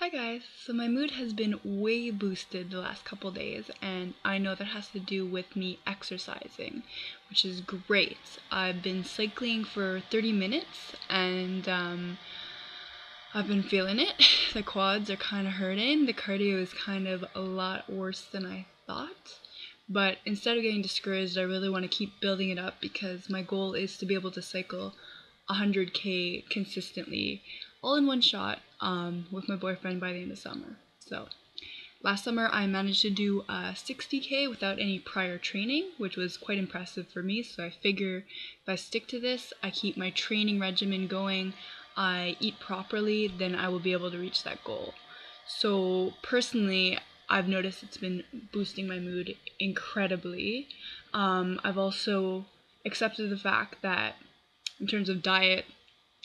Hi guys, so my mood has been way boosted the last couple days and I know that has to do with me exercising, which is great. I've been cycling for 30 minutes and um, I've been feeling it. The quads are kind of hurting. The cardio is kind of a lot worse than I thought. But instead of getting discouraged, I really want to keep building it up because my goal is to be able to cycle 100k consistently all in one shot um, with my boyfriend by the end of summer. So last summer I managed to do a 60k without any prior training, which was quite impressive for me. So I figure if I stick to this, I keep my training regimen going, I eat properly, then I will be able to reach that goal. So personally, I've noticed it's been boosting my mood incredibly. Um, I've also accepted the fact that in terms of diet,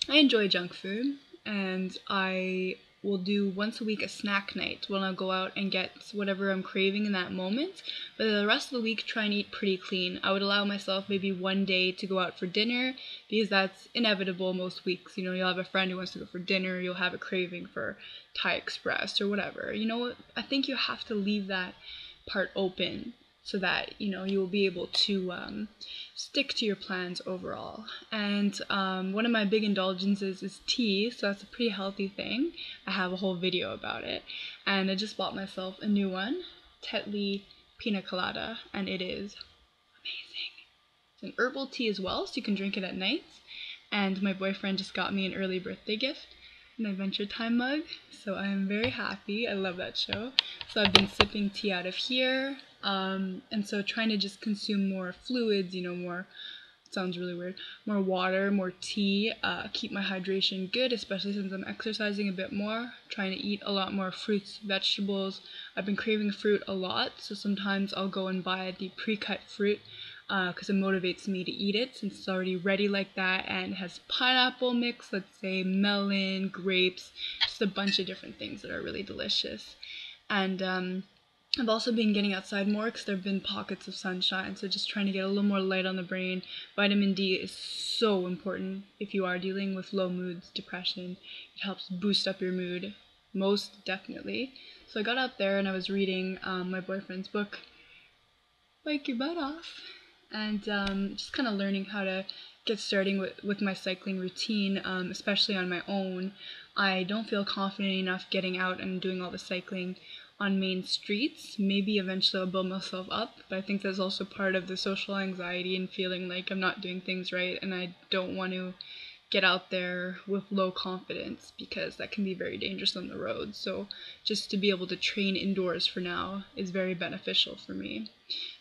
I enjoy junk food and I will do once a week a snack night when I'll go out and get whatever I'm craving in that moment. But the rest of the week, try and eat pretty clean. I would allow myself maybe one day to go out for dinner because that's inevitable most weeks. You know, you'll have a friend who wants to go for dinner, you'll have a craving for Thai Express or whatever. You know, I think you have to leave that part open so that you know you will be able to um, stick to your plans overall. And um, one of my big indulgences is tea so that's a pretty healthy thing. I have a whole video about it. And i just bought myself a new one tetley pina colada and it is amazing. It's an herbal tea as well so you can drink it at night. And my boyfriend just got me an early birthday gift an Adventure Time mug, so I'm very happy. I love that show. So I've been sipping tea out of here, um, and so trying to just consume more fluids, you know, more sounds really weird more water more tea uh, keep my hydration good especially since i'm exercising a bit more trying to eat a lot more fruits vegetables. I've been craving fruit a lot so sometimes i'll go and buy the pre-cut fruit because uh, it motivates me to eat it since it's already ready like that and has pineapple mix let's say melon grapes just a bunch of different things that are really delicious. And um, I've also been getting outside more because there have been pockets of sunshine, so just trying to get a little more light on the brain. Vitamin D is so important if you are dealing with low moods, depression. It helps boost up your mood, most definitely. So I got out there and I was reading um, my boyfriend's book, Bike Your Butt Off, and um, just kind of learning how to get starting with, with my cycling routine, um, especially on my own. I don't feel confident enough getting out and doing all the cycling on main streets. Maybe eventually I'll build myself up, but I think that's also part of the social anxiety and feeling like I'm not doing things right and I don't want to get out there with low confidence because that can be very dangerous on the road. So just to be able to train indoors for now is very beneficial for me.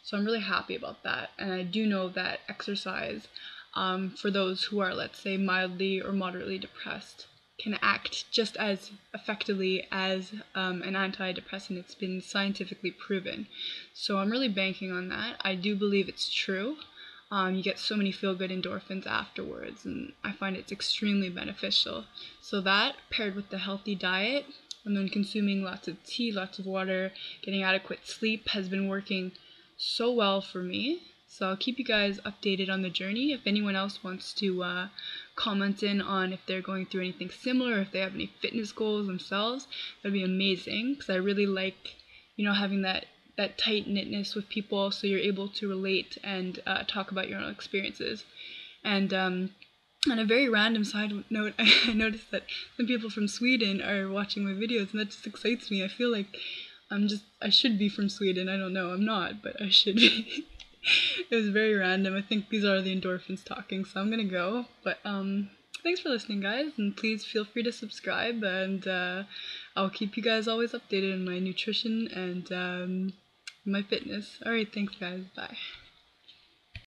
So I'm really happy about that. And I do know that exercise um, for those who are, let's say, mildly or moderately depressed can act just as effectively as um, an antidepressant. It's been scientifically proven. So I'm really banking on that. I do believe it's true. Um, you get so many feel good endorphins afterwards, and I find it's extremely beneficial. So, that paired with the healthy diet, and then consuming lots of tea, lots of water, getting adequate sleep has been working so well for me. So I'll keep you guys updated on the journey. If anyone else wants to uh, comment in on if they're going through anything similar, if they have any fitness goals themselves, that'd be amazing. Because I really like, you know, having that that tight knitness with people, so you're able to relate and uh, talk about your own experiences. And um, on a very random side note, I noticed that some people from Sweden are watching my videos, and that just excites me. I feel like I'm just I should be from Sweden. I don't know. I'm not, but I should be. it was very random. I think these are the endorphins talking, so I'm gonna go. But um, thanks for listening, guys, and please feel free to subscribe. And uh, I'll keep you guys always updated on my nutrition and um, my fitness. All right, thanks, guys. Bye.